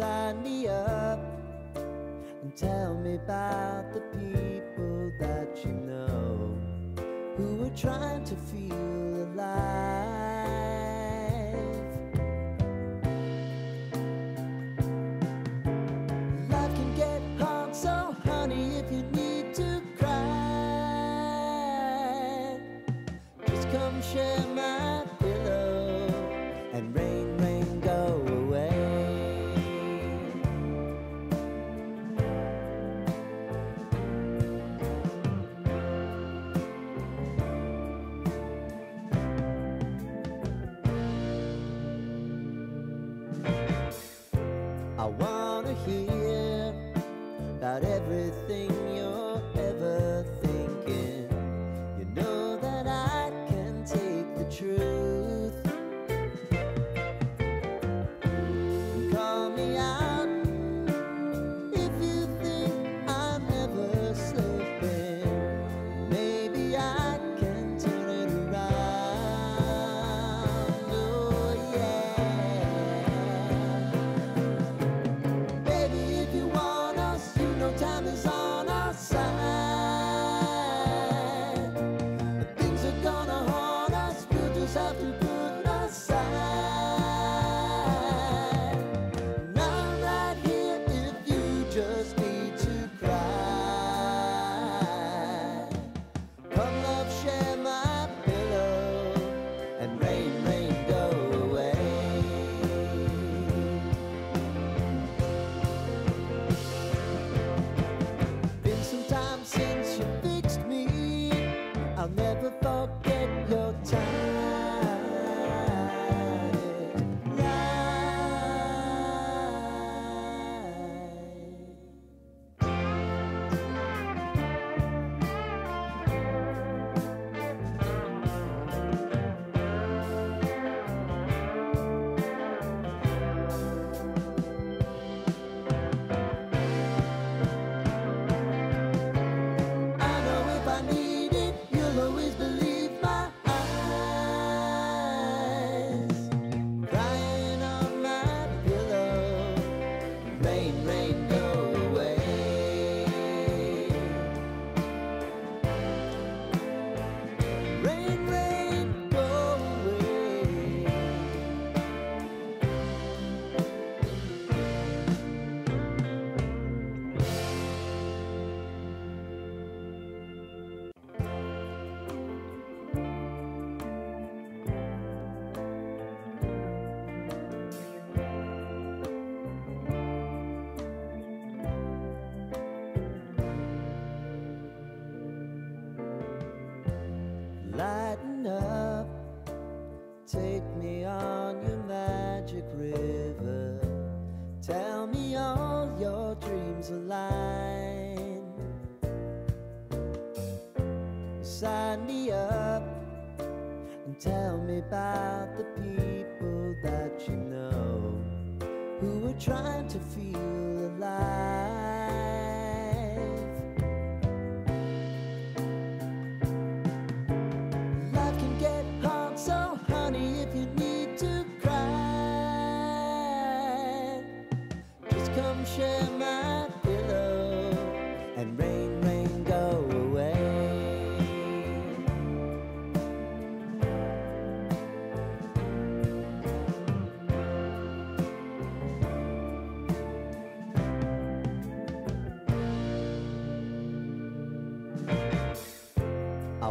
sign me up and tell me about the people that you know who are trying to feel alive. Life can get hard, so honey, if you need to cry, just come share. I wanna hear about everything forget your time. along magic river. Tell me all your dreams align. Sign me up and tell me about the people that you know who are trying to feel alive.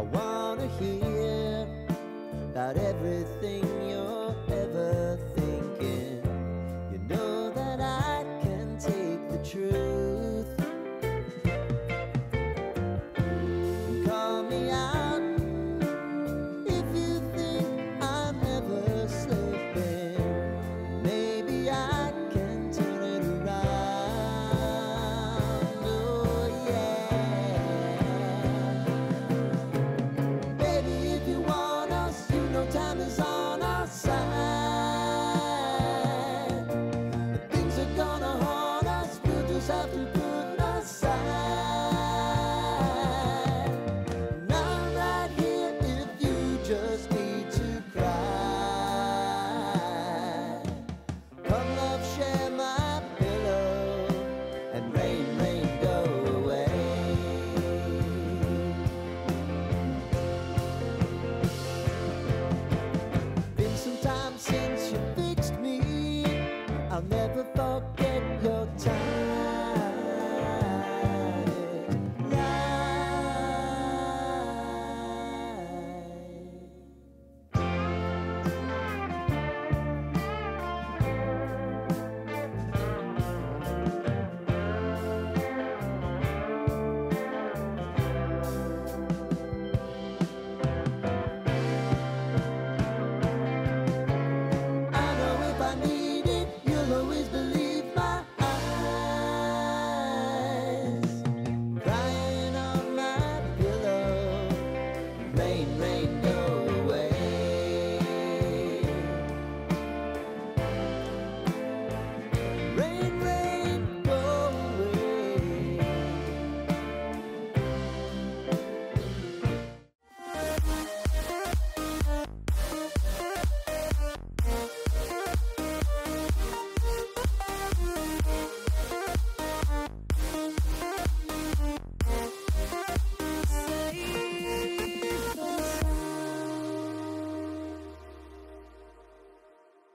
I wanna hear about everything you're